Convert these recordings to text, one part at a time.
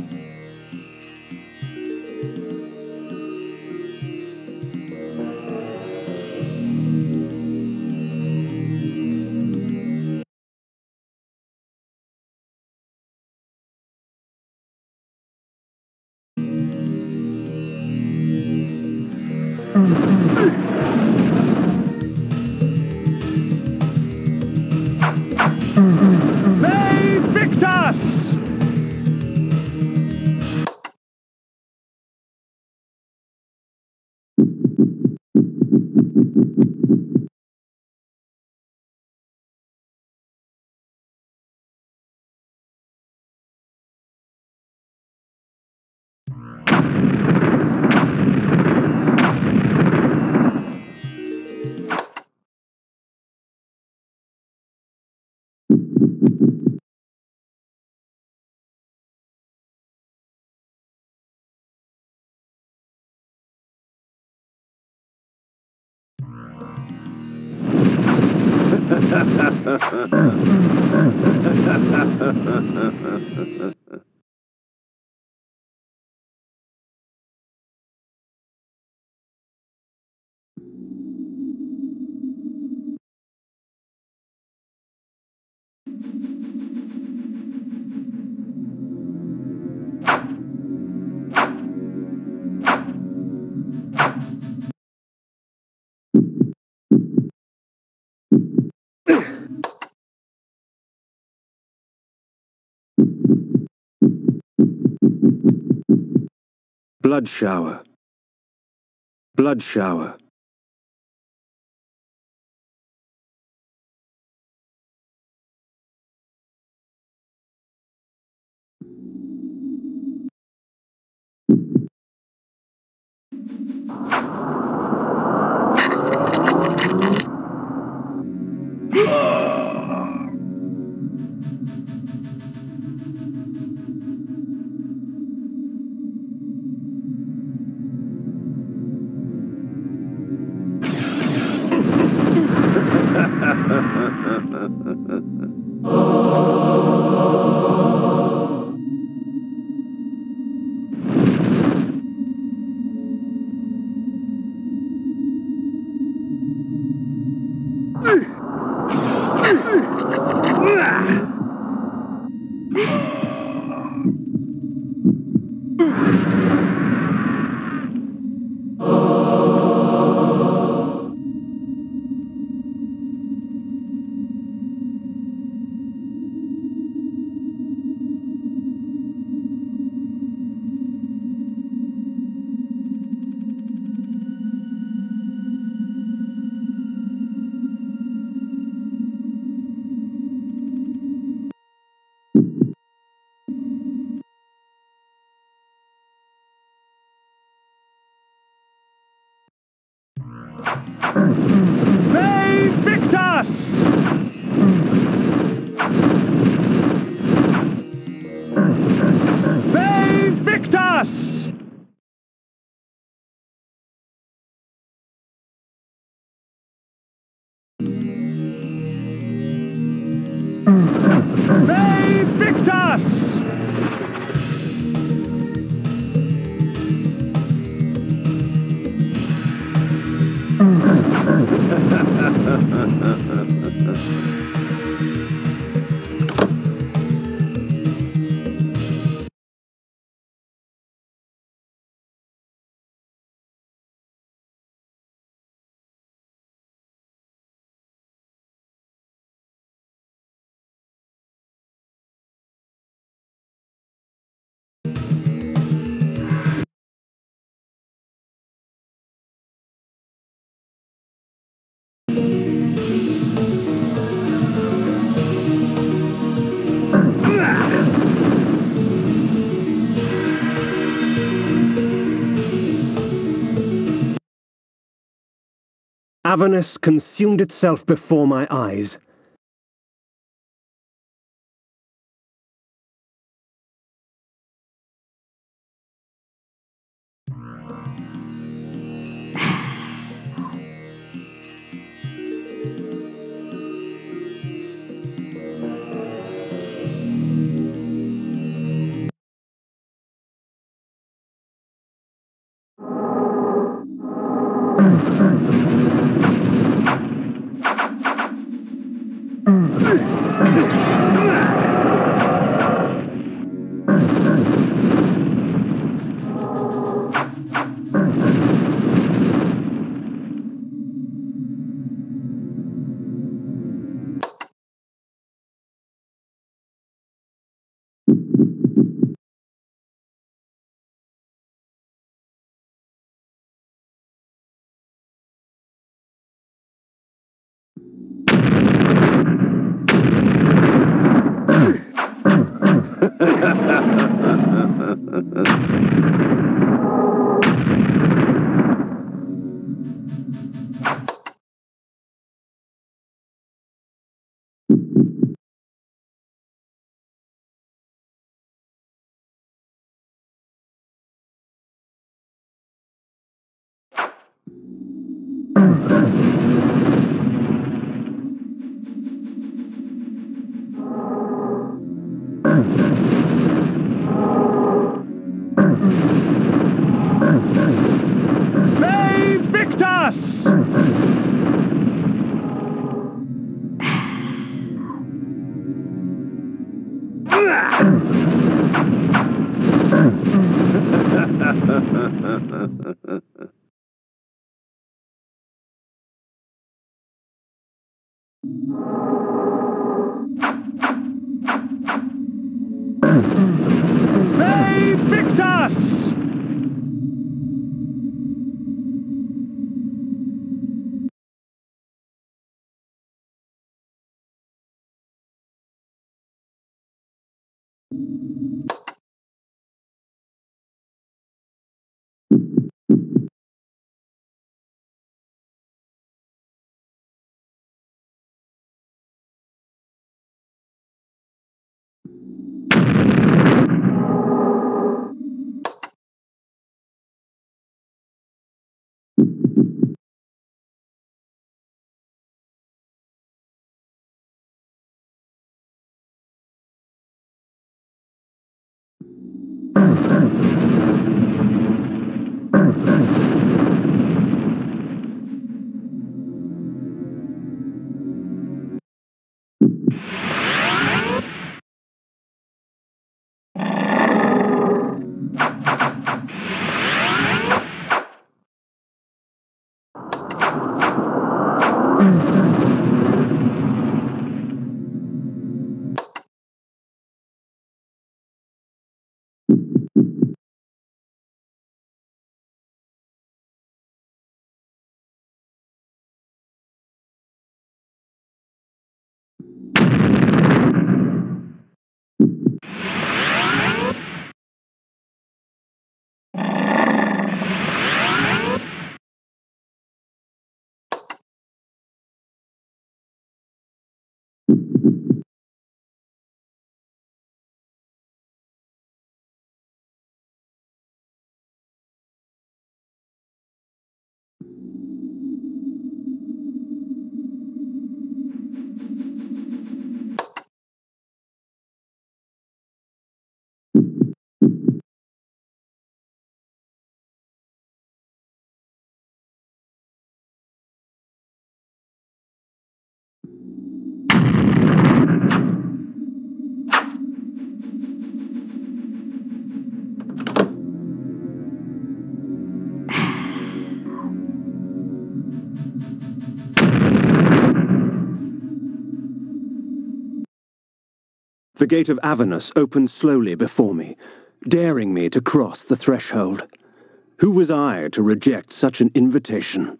May Victus! Blood shower. Blood shower. May Avernus consumed itself before my eyes. Thank you. May Victus! May Victus! The gate of Avernus opened slowly before me, daring me to cross the threshold. Who was I to reject such an invitation?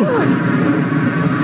Oh!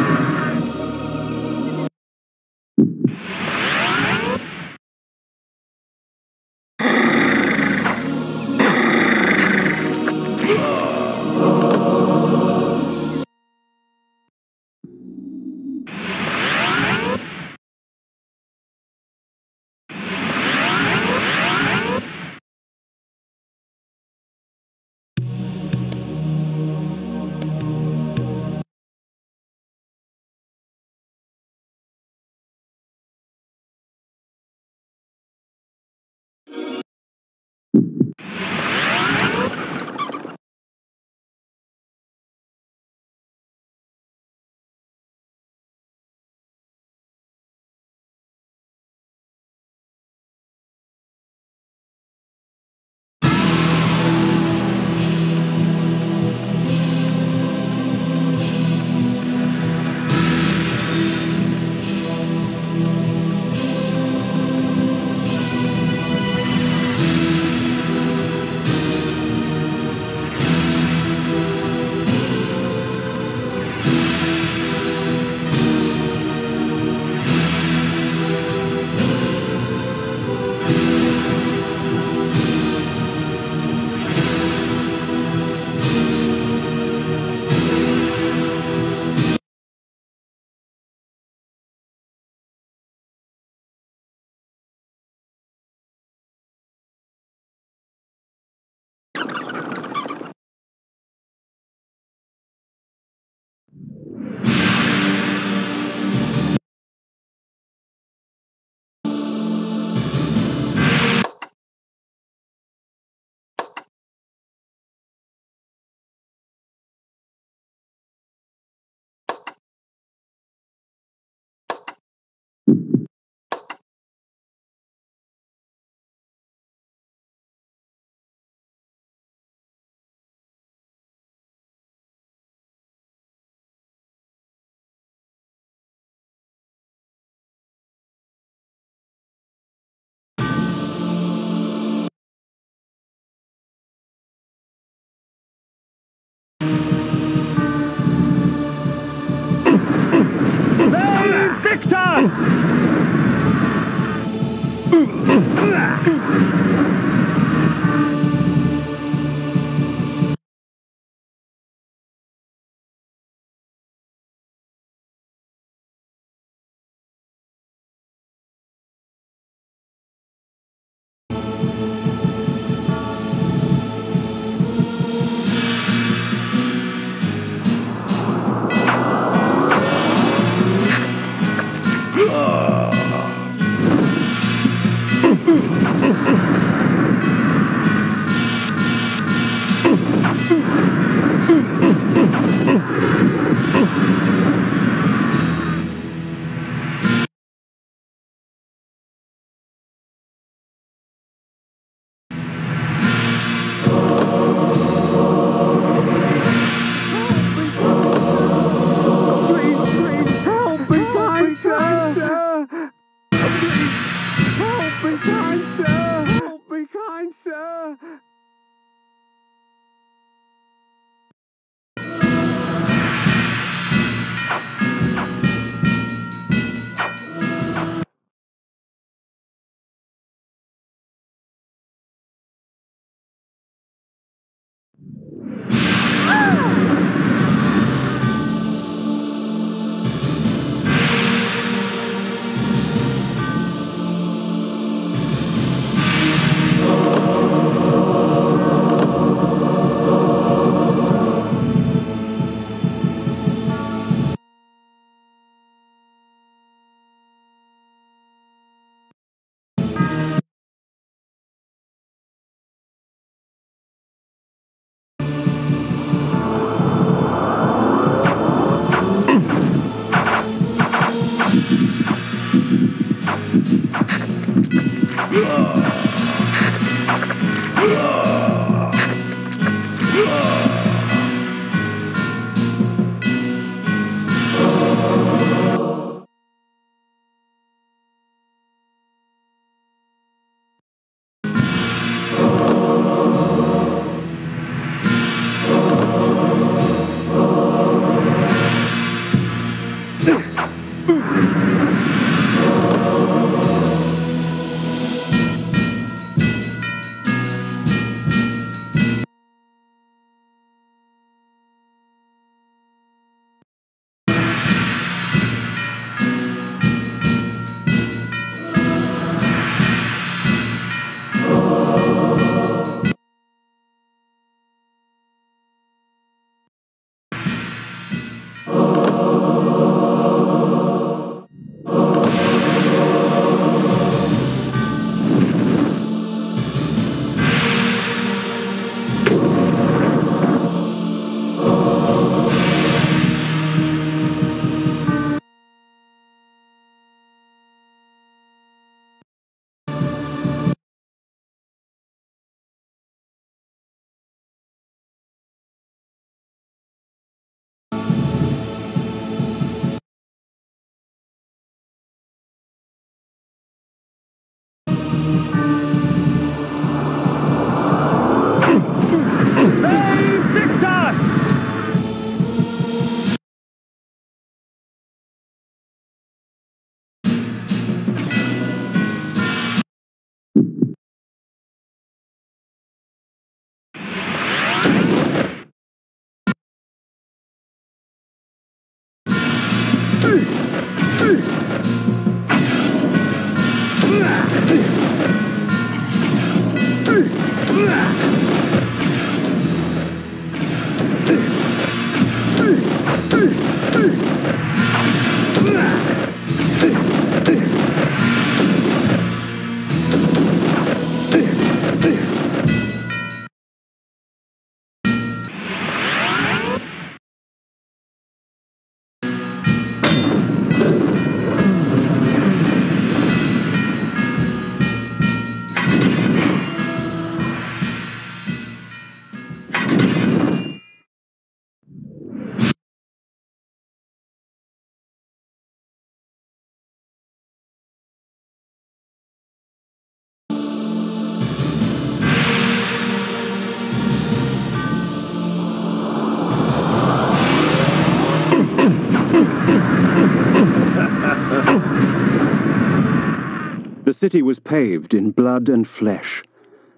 City was paved in blood and flesh.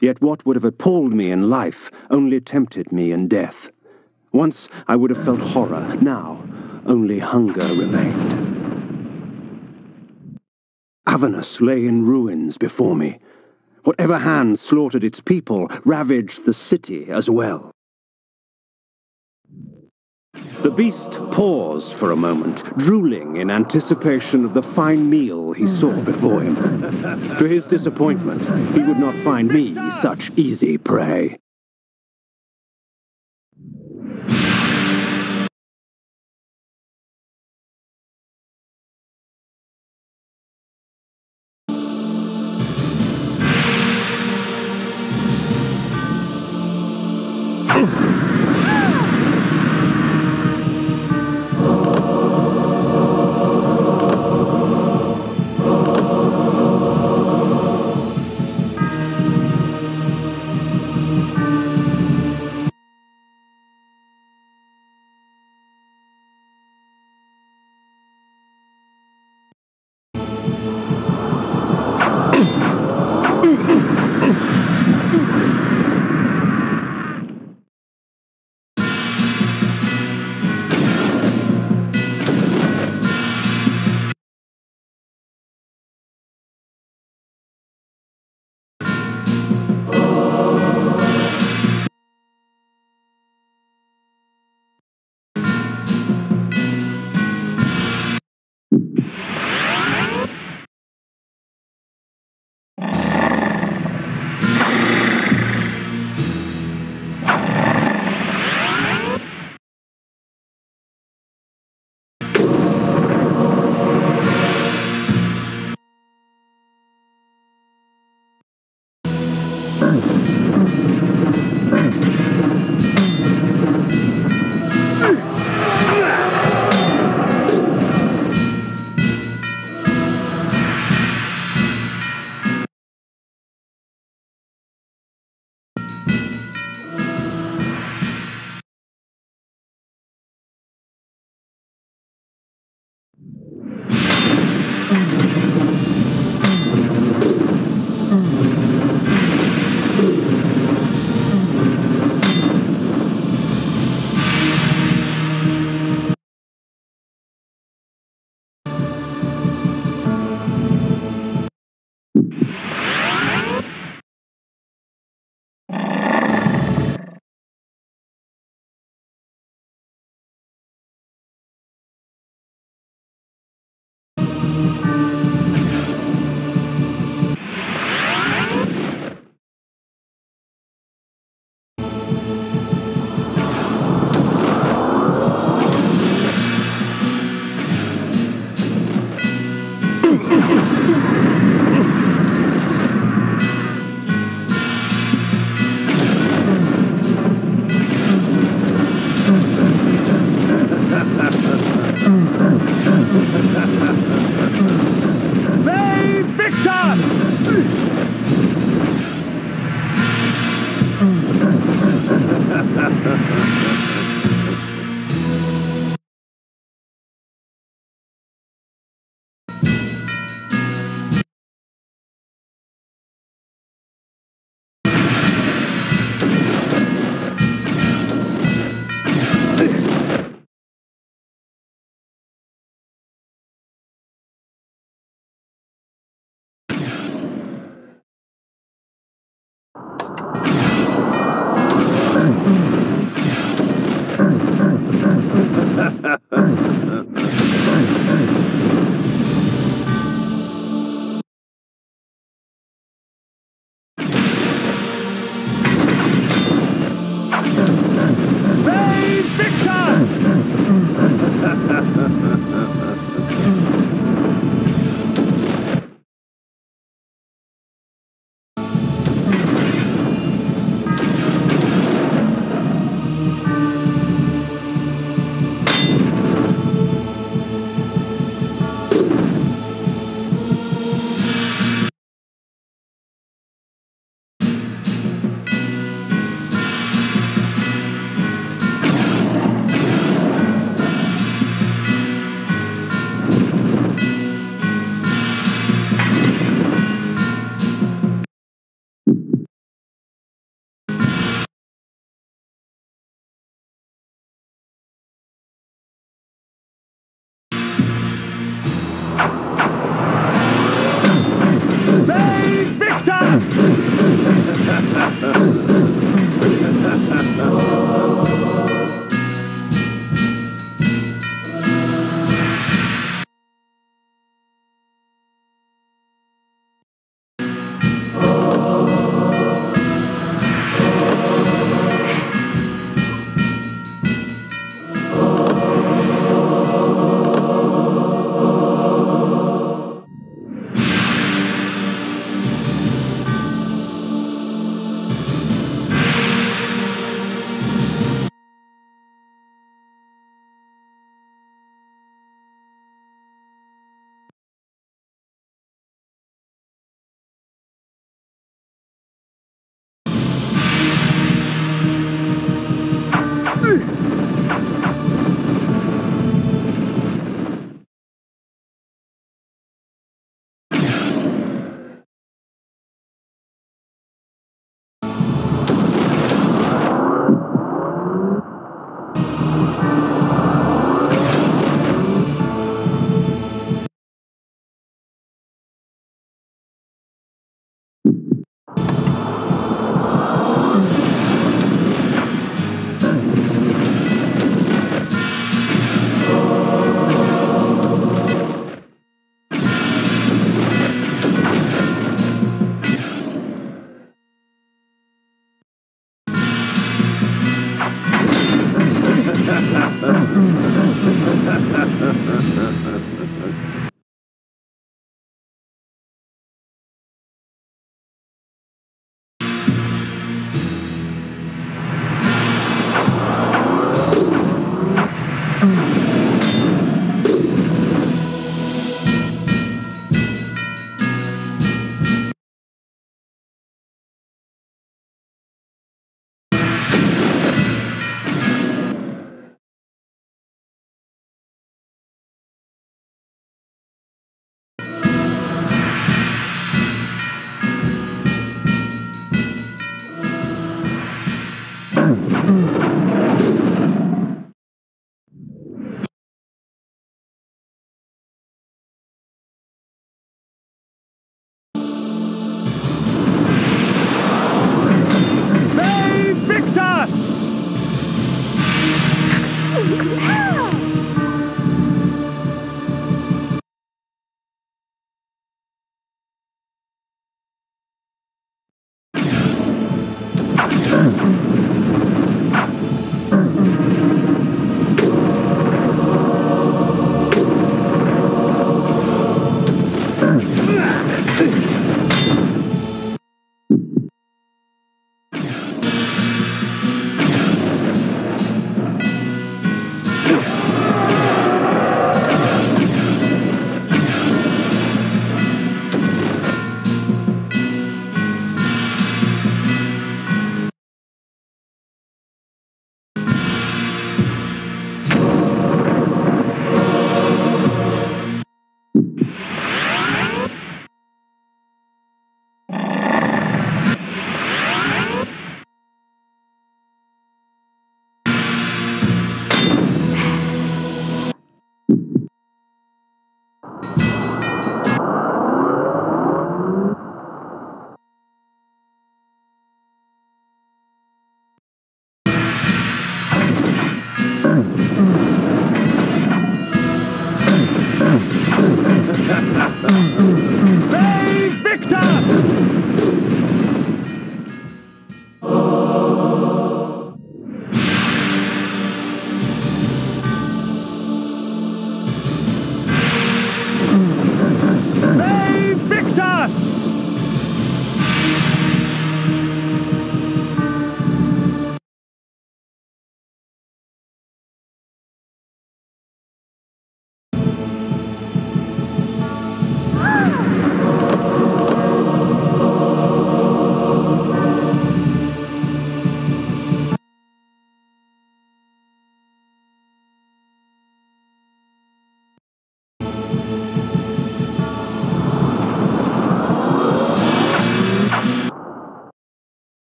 Yet what would have appalled me in life only tempted me in death. Once I would have felt horror, now only hunger remained. Avernus lay in ruins before me. Whatever hand slaughtered its people ravaged the city as well. The beast paused for a moment, drooling in anticipation of the fine meal he saw before him. to his disappointment, he would not find me such easy prey.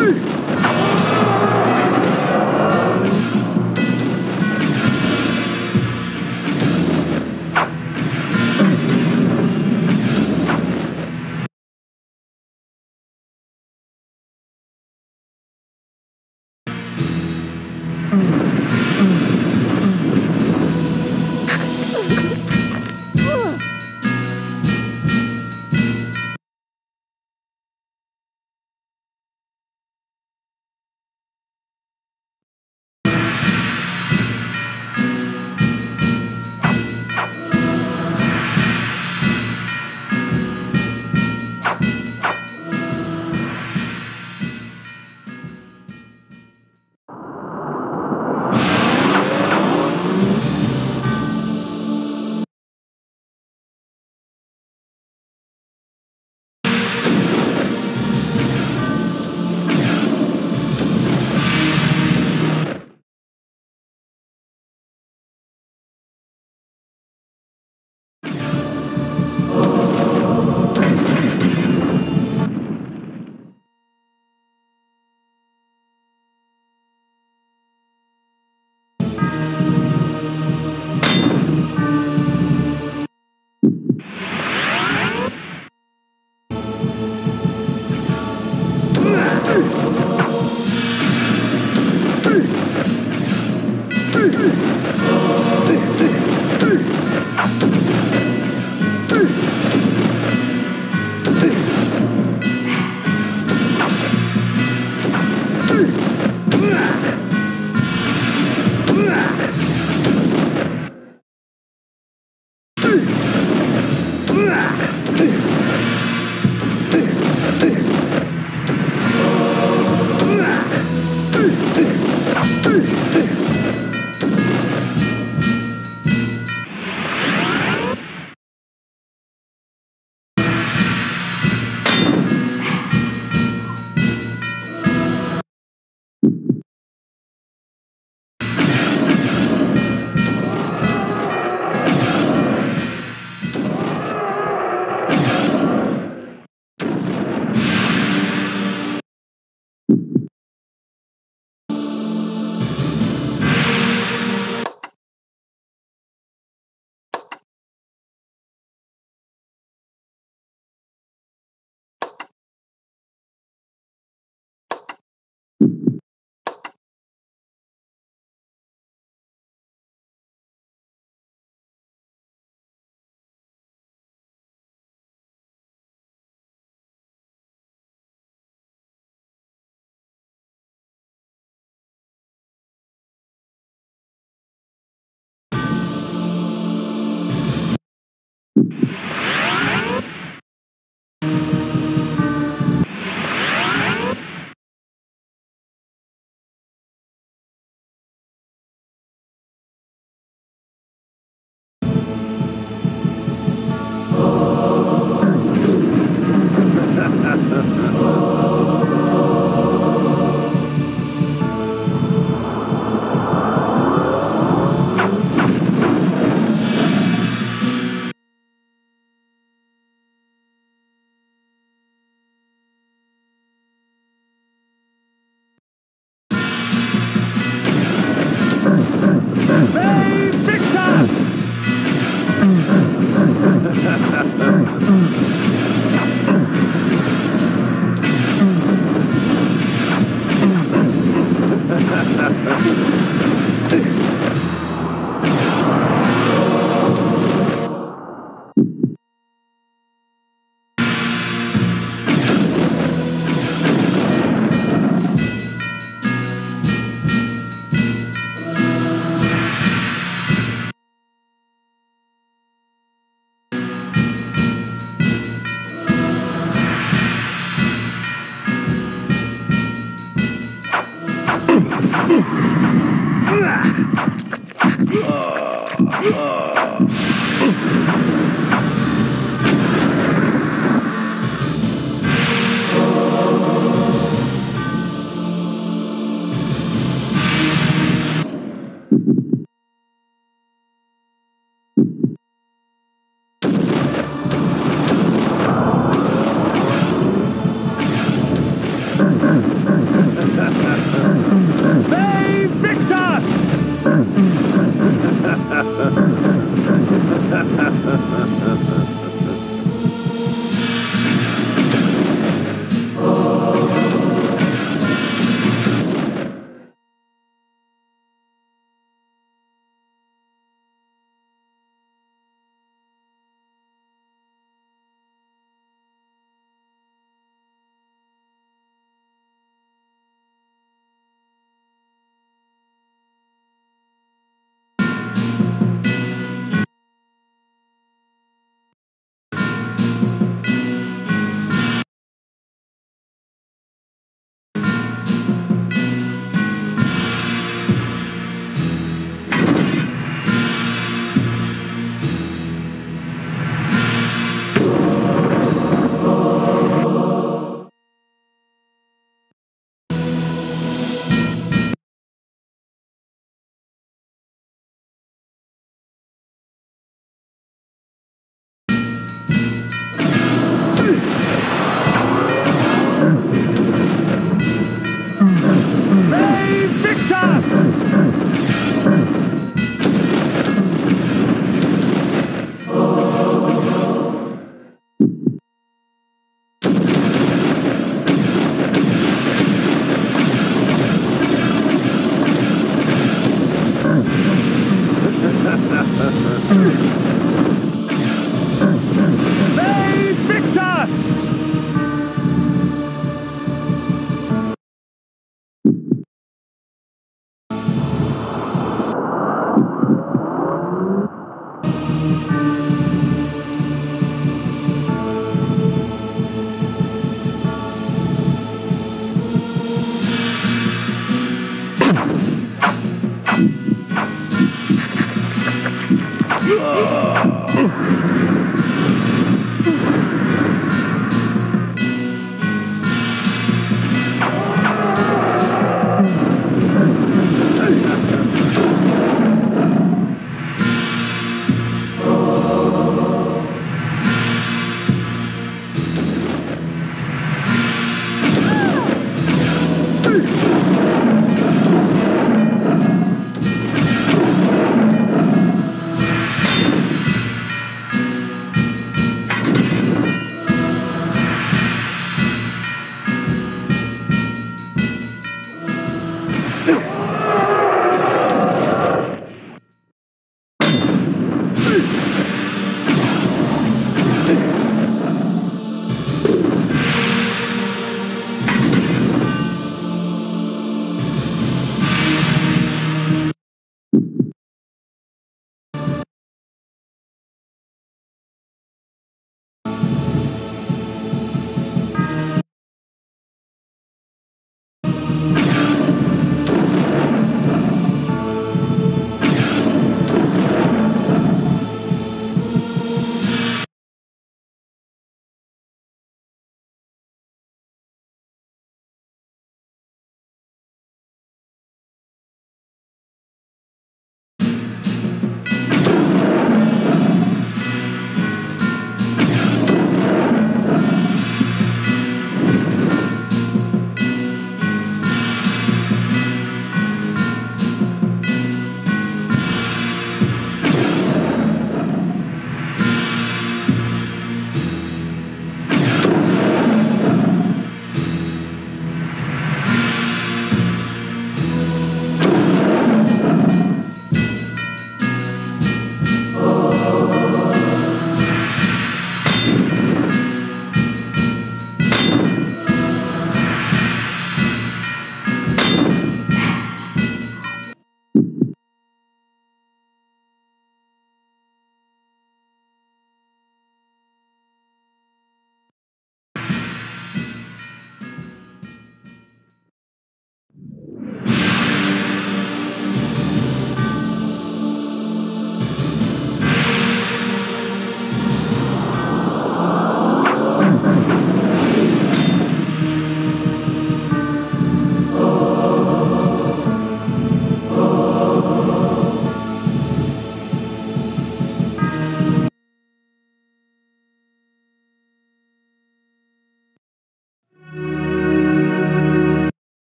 Woo!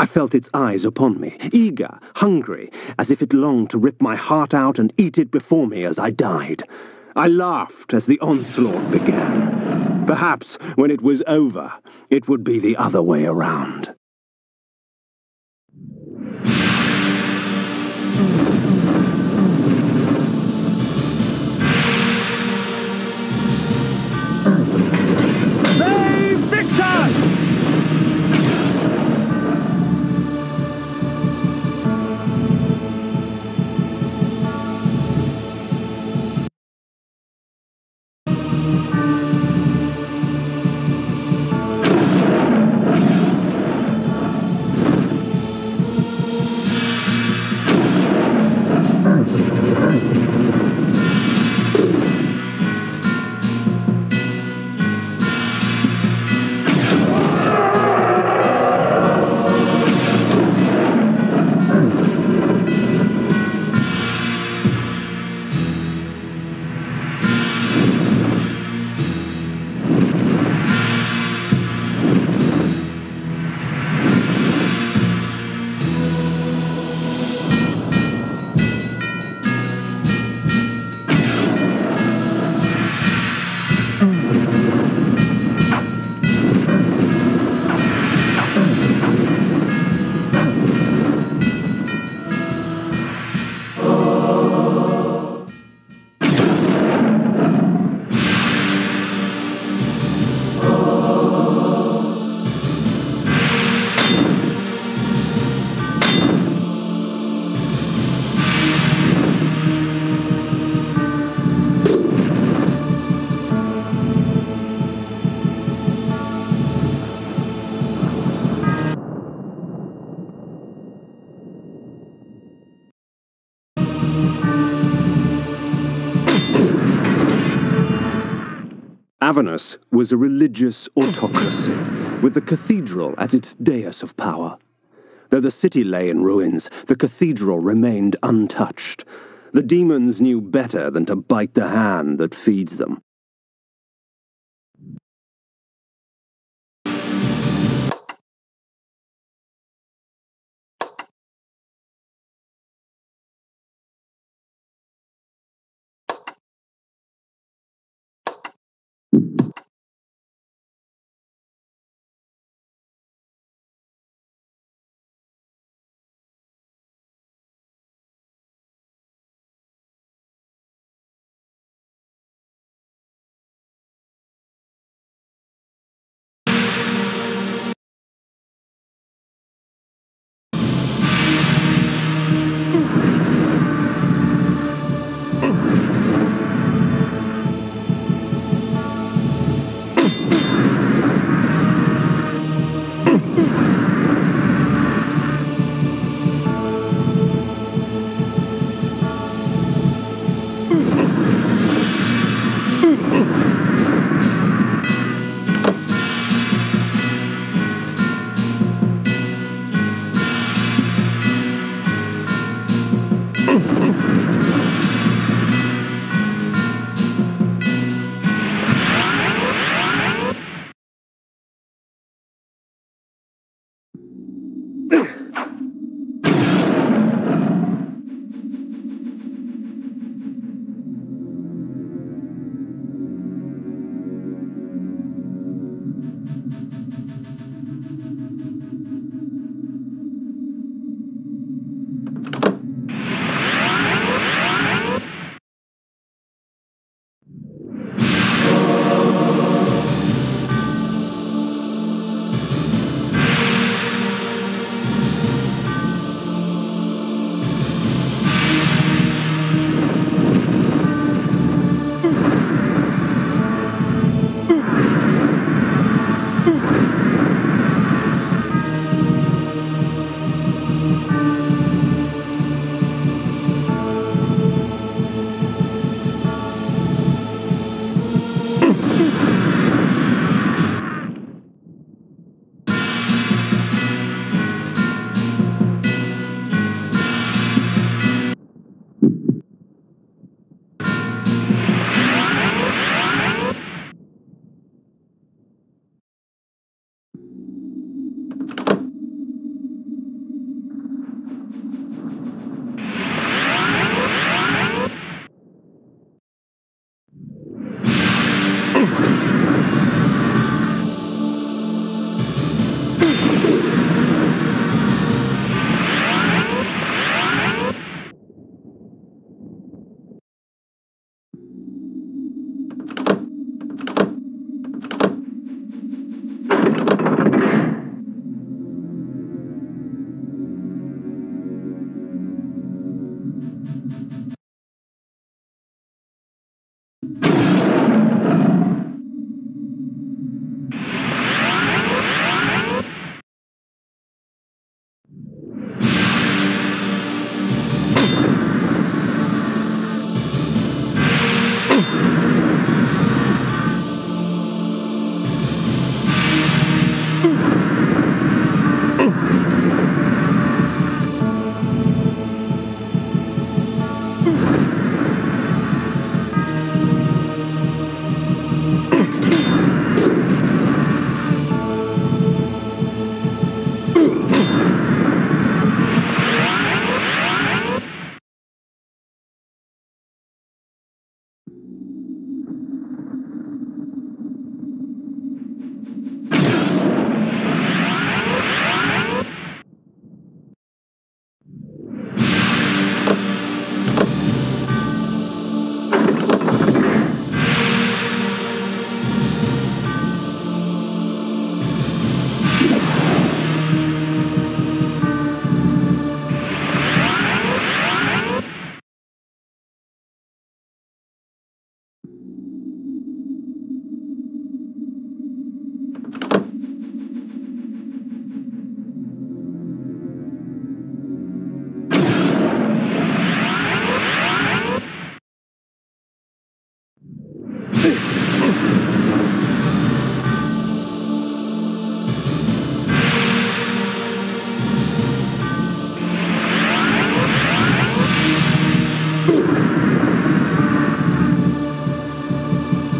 I felt its eyes upon me, eager, hungry, as if it longed to rip my heart out and eat it before me as I died. I laughed as the onslaught began. Perhaps, when it was over, it would be the other way around. Avernus was a religious autocracy, with the cathedral as its dais of power. Though the city lay in ruins, the cathedral remained untouched. The demons knew better than to bite the hand that feeds them.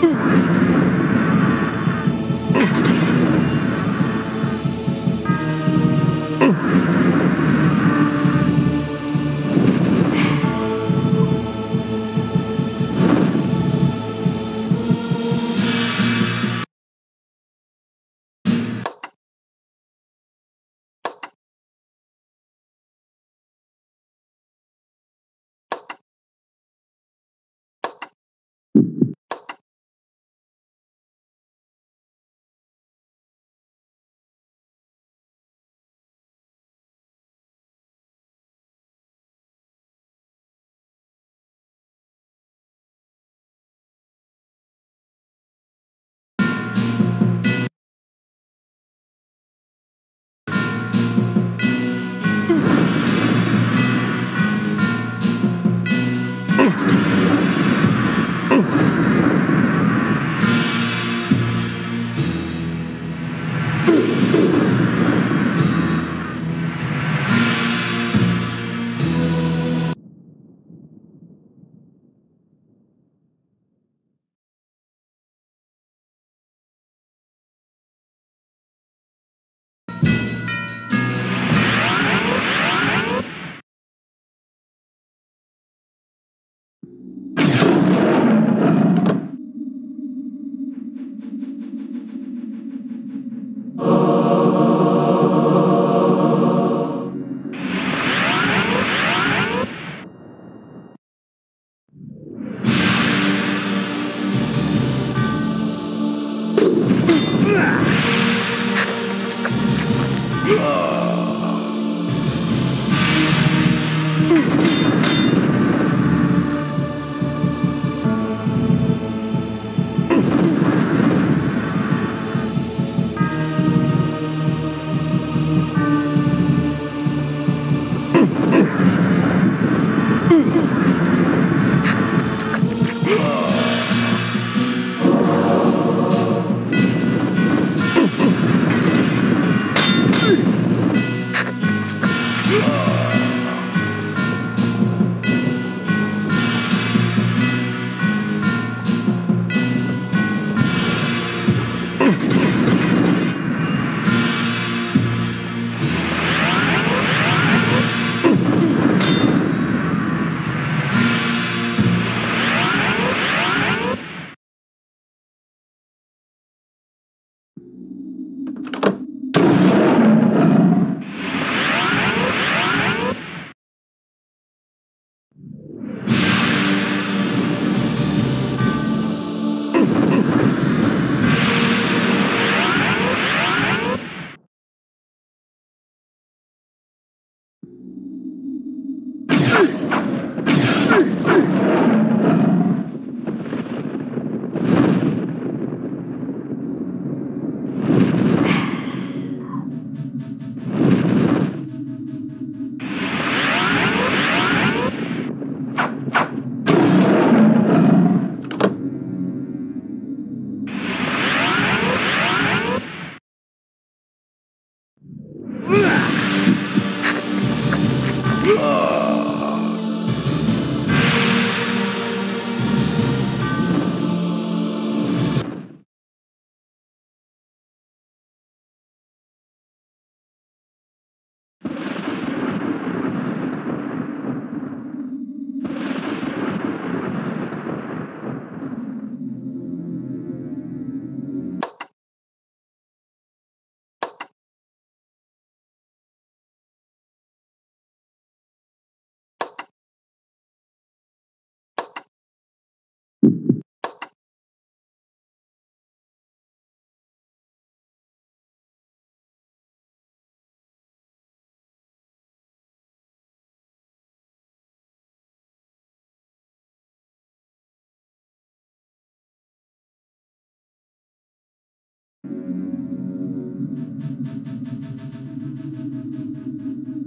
Hmm. Thank you.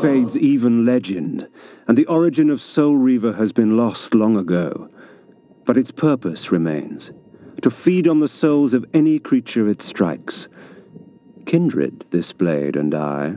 Fades even legend, and the origin of Soul Reaver has been lost long ago. But its purpose remains, to feed on the souls of any creature it strikes. Kindred, this blade and I.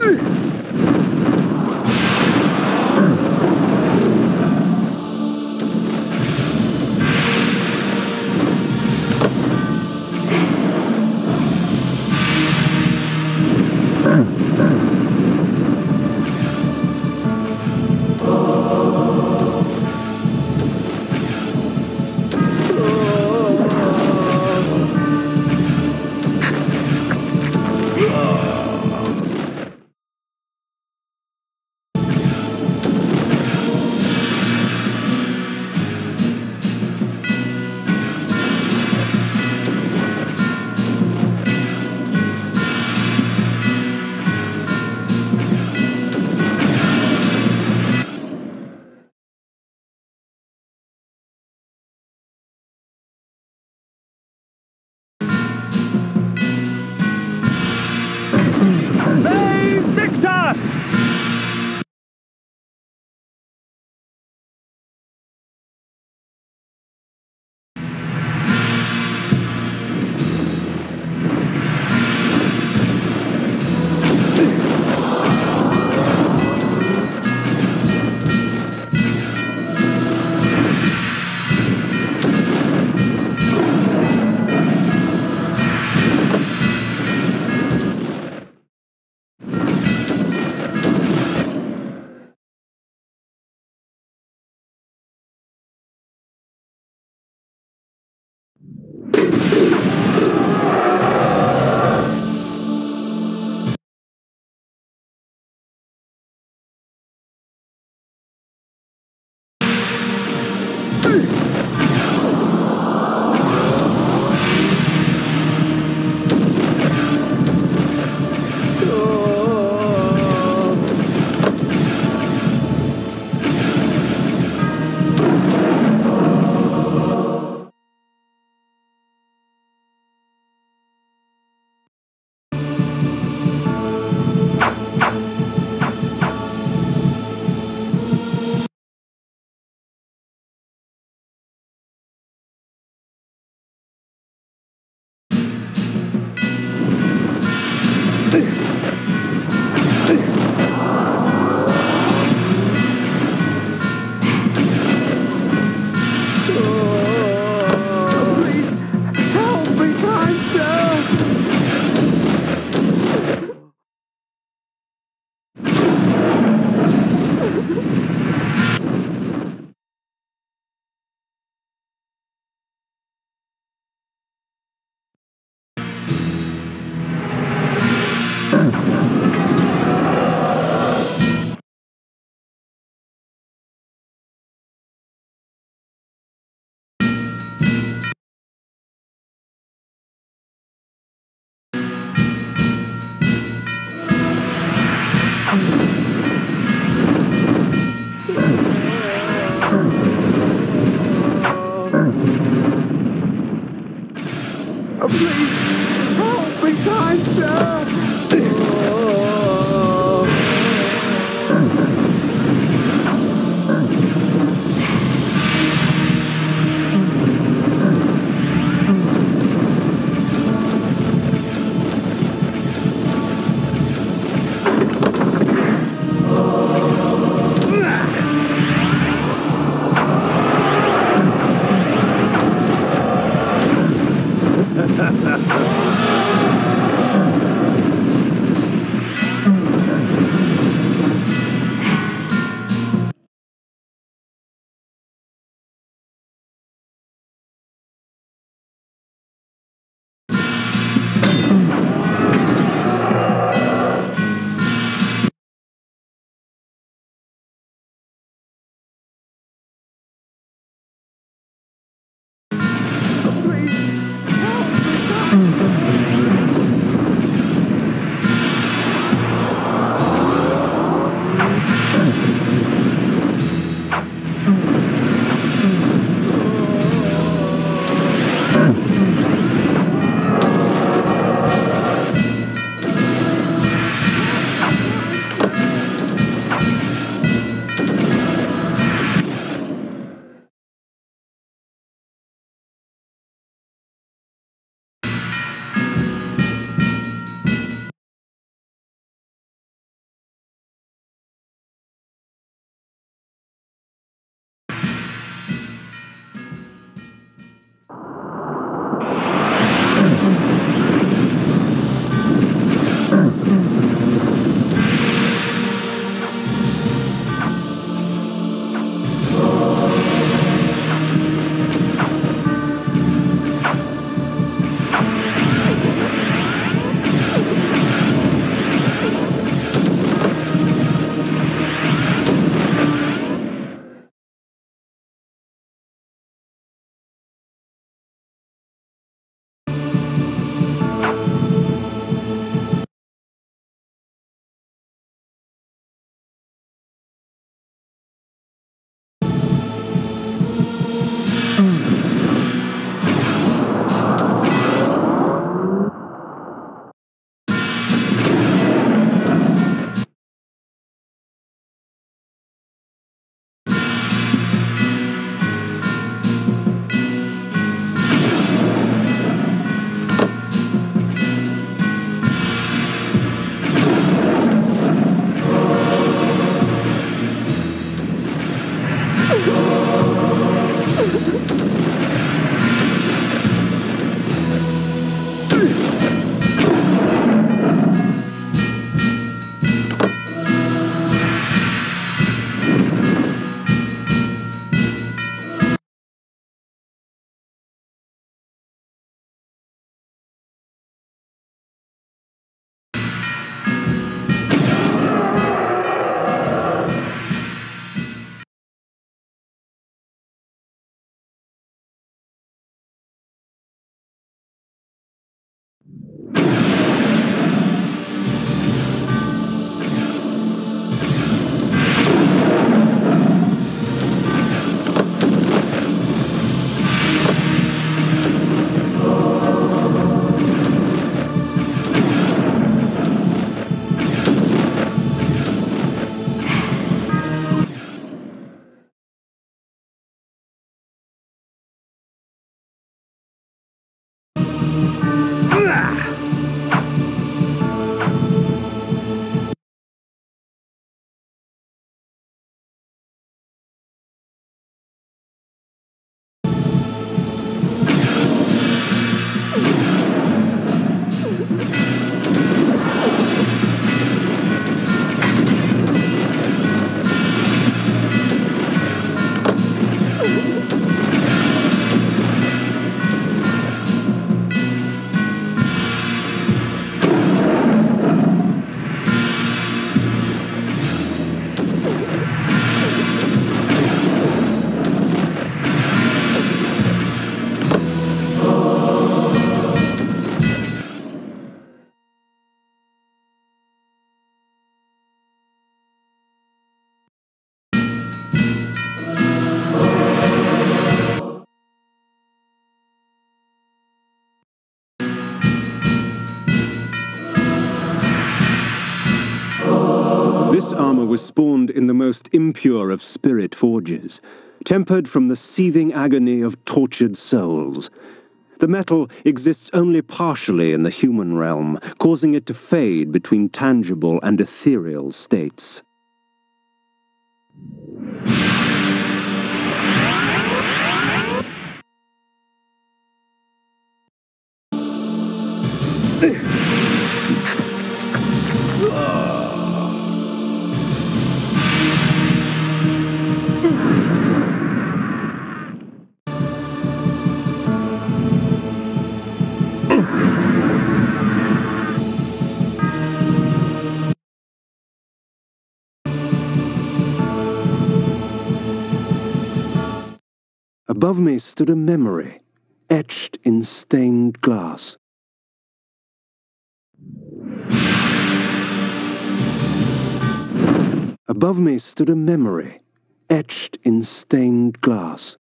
Ugh! Spawned in the most impure of spirit forges, tempered from the seething agony of tortured souls. The metal exists only partially in the human realm, causing it to fade between tangible and ethereal states. Above me stood a memory, etched in stained glass. Above me stood a memory, etched in stained glass.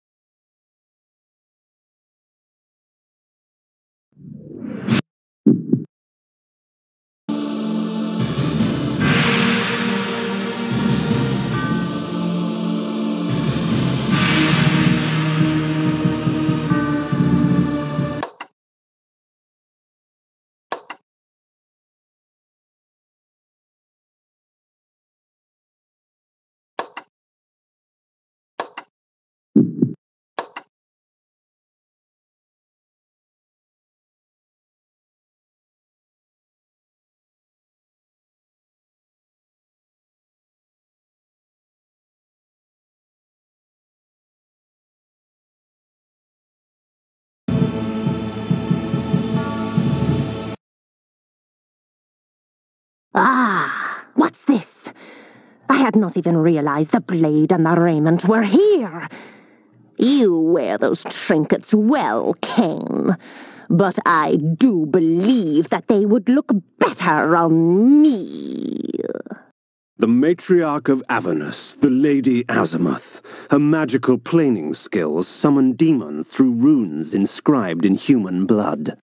Ah, what's this? I had not even realized the blade and the raiment were here. You wear those trinkets well, Kain, but I do believe that they would look better on me. The matriarch of Avernus, the Lady Azimuth. Her magical planing skills summon demons through runes inscribed in human blood.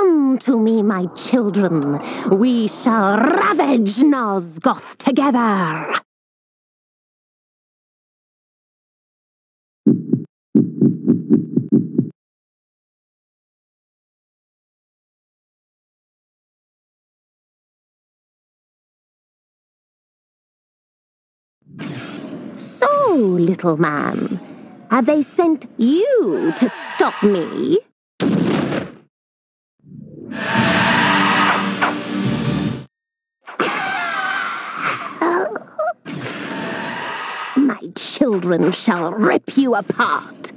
Come to me, my children. We shall ravage Nosgoth together. So, little man, have they sent you to stop me? My children shall rip you apart.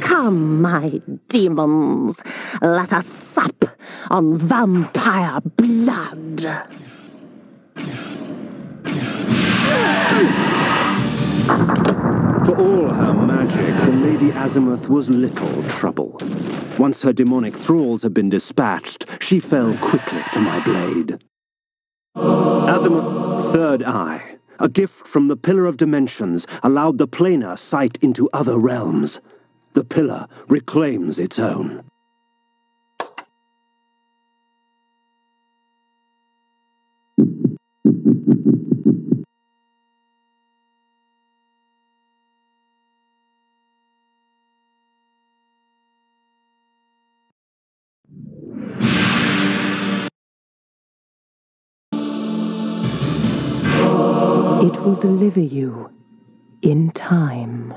Come, my demons, let us sup on vampire blood. For all her magic, the Lady Azimuth was little trouble. Once her demonic thralls had been dispatched, she fell quickly to my blade. Azimuth's third eye, a gift from the Pillar of Dimensions, allowed the planar sight into other realms. The pillar reclaims its own. It will deliver you in time.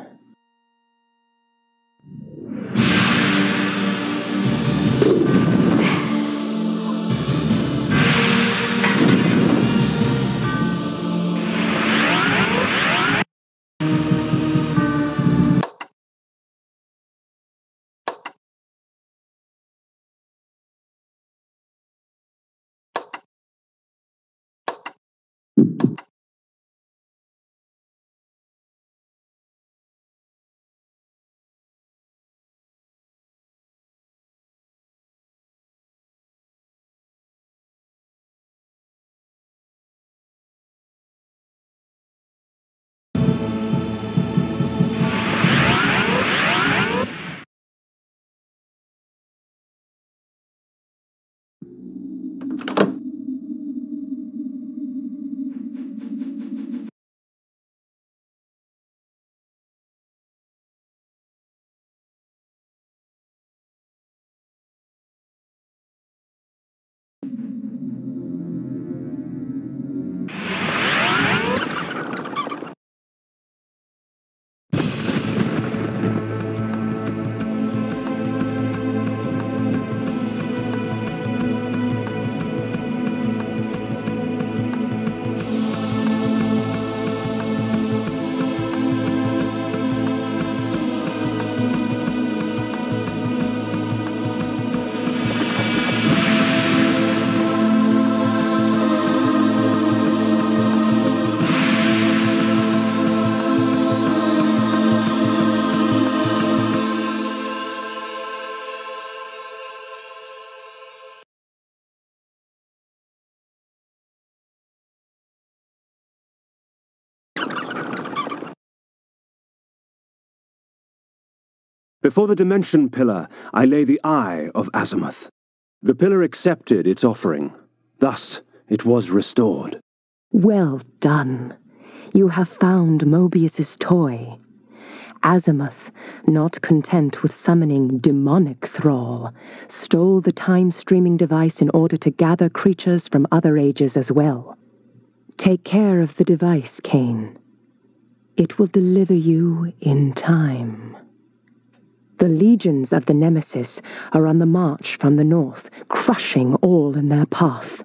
Before the Dimension Pillar, I lay the Eye of Azimuth. The pillar accepted its offering. Thus, it was restored. Well done. You have found Moebius's toy. Azimuth, not content with summoning demonic thrall, stole the time-streaming device in order to gather creatures from other ages as well. Take care of the device, Kain. It will deliver you in time. The legions of the Nemesis are on the march from the north, crushing all in their path.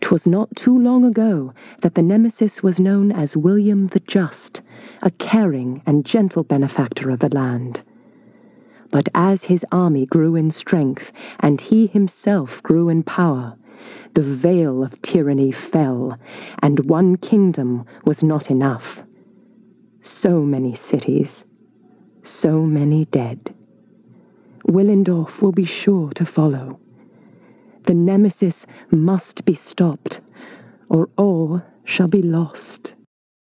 'Twas not too long ago that the Nemesis was known as William the Just, a caring and gentle benefactor of the land. But as his army grew in strength and he himself grew in power, the veil of tyranny fell, and one kingdom was not enough. So many cities, so many dead. Willendorf will be sure to follow. The nemesis must be stopped, or all shall be lost.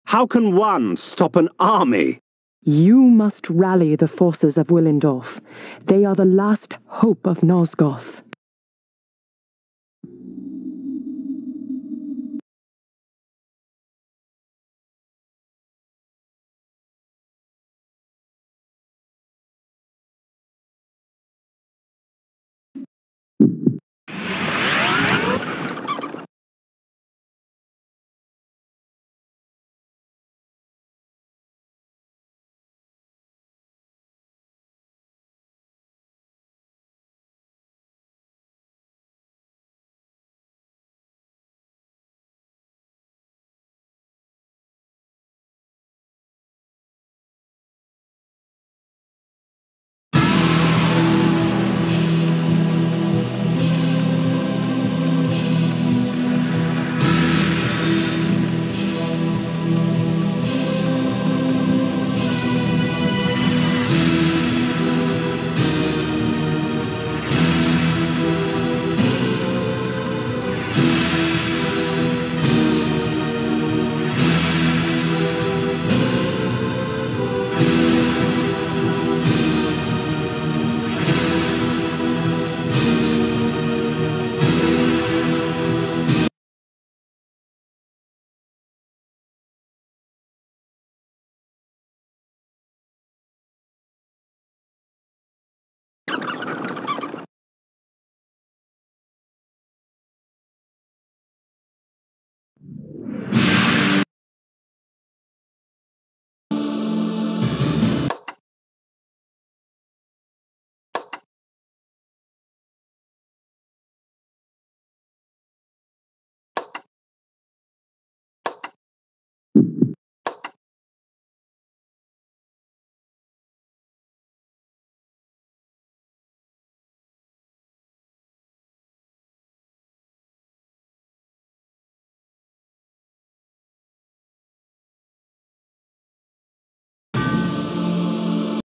How can one stop an army? You must rally the forces of Willendorf. They are the last hope of Nosgoth.